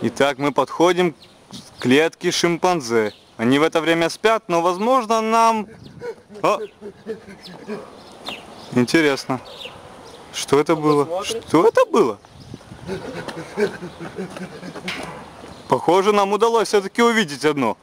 Итак, мы подходим к клетке шимпанзе. Они в это время спят, но возможно нам... О! Интересно. Что это было? посмотрим. Что это было? Похоже, нам удалось все-таки увидеть одно.